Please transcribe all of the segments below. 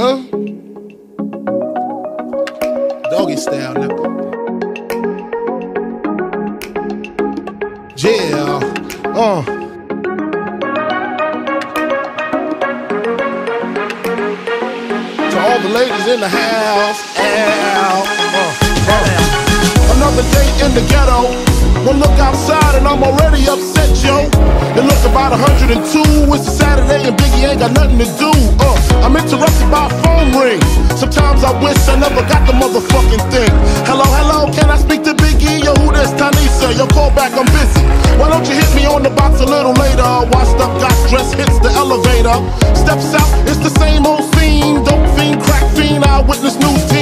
Huh? Doggy style, nigga. Yeah. Uh, uh. To all the ladies in the house, ow, uh, uh. Another day in the ghetto. One look outside and I'm already upset, yo. It looks about 102. It's a Saturday and Biggie ain't got nothing to do. Uh. I'm interrupted by a phone ring. Sometimes I wish I never got the motherfucking thing. Hello, hello, can I speak to Biggie? Yo, who this Tanisa? Yo, call back, I'm busy. Why don't you hit me on the box a little later? Washed up, got dressed, hits the elevator. Steps out, it's the same old scene. Dope fiend, crack fiend, eyewitness news team.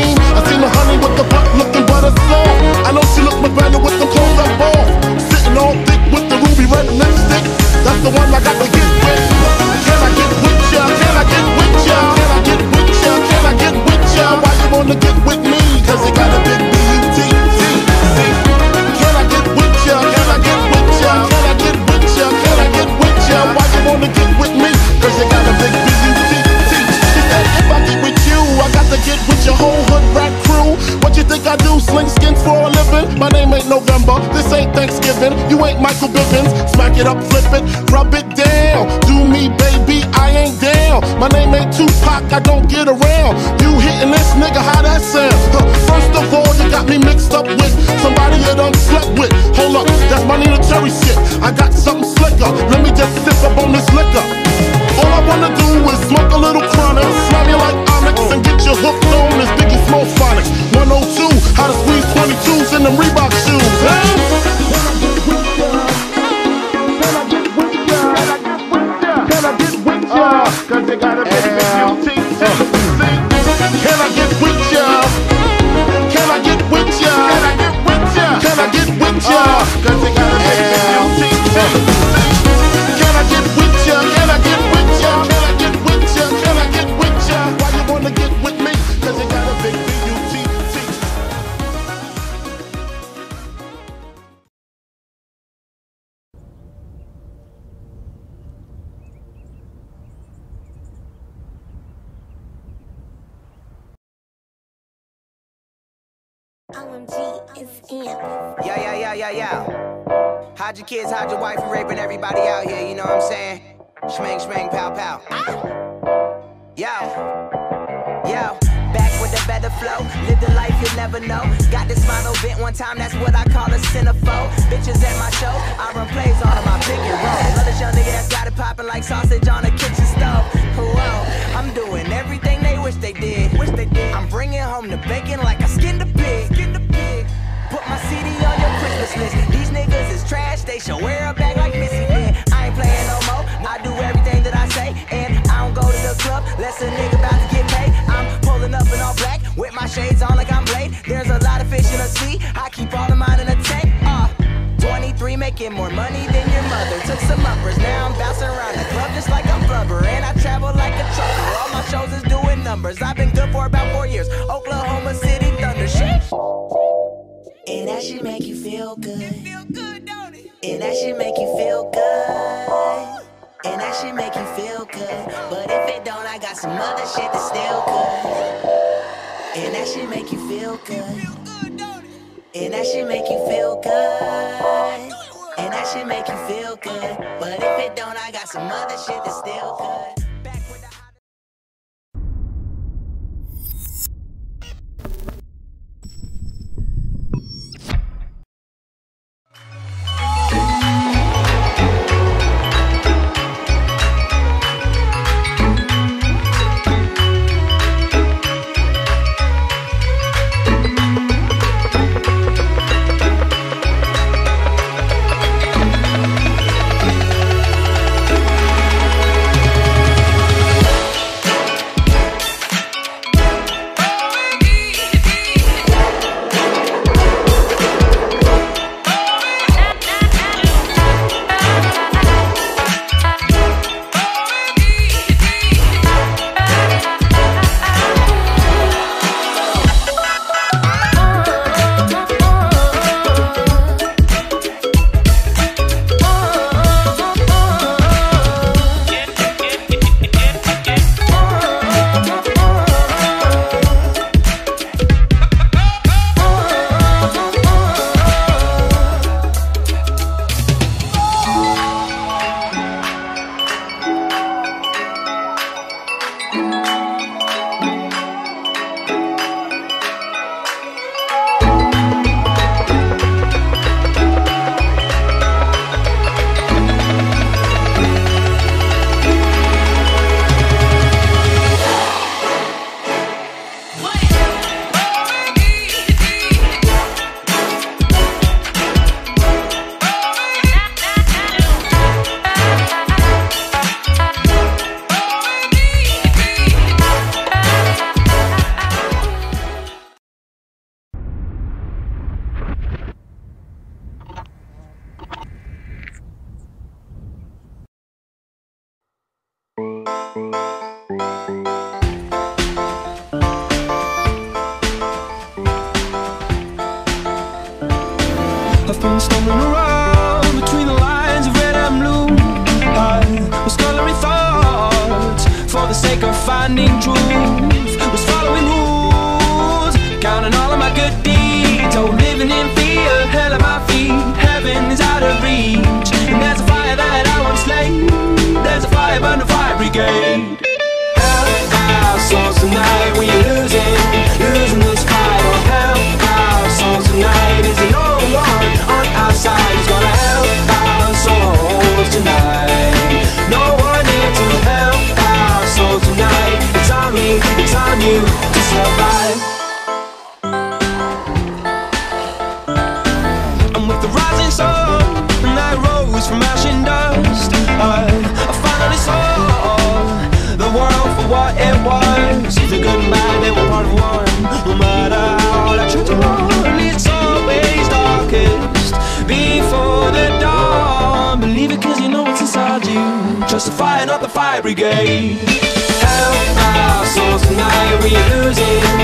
Rub it down. Do me, baby, I ain't down. My name ain't Tupac, I don't get around. Can I get with OMG. Yeah, yeah, yeah, yeah, yeah. Hide your kids, hide your wife, and raping everybody out here, you know what I'm saying? Shmang, shmang, pow, pow. Yo, yo. Back with a better flow, live the life you'll never know. Got this model bent one time, that's what I call a centerfold. Bitches at my show, I run plays on my pick and roll. This young nigga that's got it popping like sausage on a less a nigga about to get paid. I'm pulling up in all black, with my shades on like I'm Blade. There's a lot of fish in the sea, I keep all of mine in a tank. Uh, 23 making more money than your mother. Took some uppers, now I'm bouncing around the club just like I'm flubber. And I travel like a trucker, all my shows is doing numbers. I've been good for about four years. Oklahoma City Thunder, shit. And that should make you feel good. And that should make you feel good. And that should make you feel good. But if it don't, I got some other shit that's still good. And that should make you feel good. And that should make you feel good. And that should make you feel good. But if it don't, I got some other shit that's still good. Sake of brigade. Help our souls tonight, we're losing, losing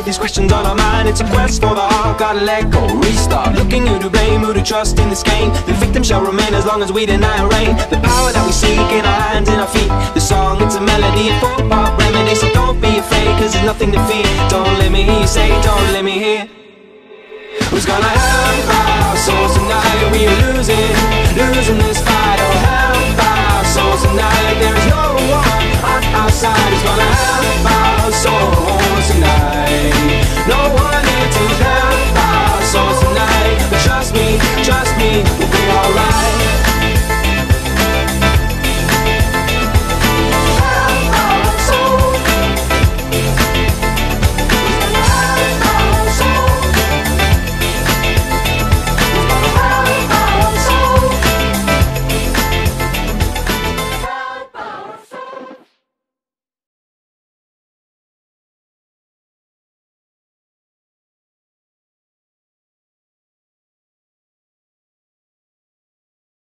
with these questions on our mind. It's a quest for the heart, gotta let go, restart. Looking who to blame, who to trust in this game. The victim shall remain as long as we deny our reign The power that we seek in our hands, and our feet. The song, it's a melody, a four-part remedy So don't be afraid, cause there's nothing to fear. Don't let me hear you say, don't let me hear. Who's gonna help our souls tonight? We are losing, losing this fight. Oh, help our souls tonight. There is no one outside who's gonna help our souls tonight. No one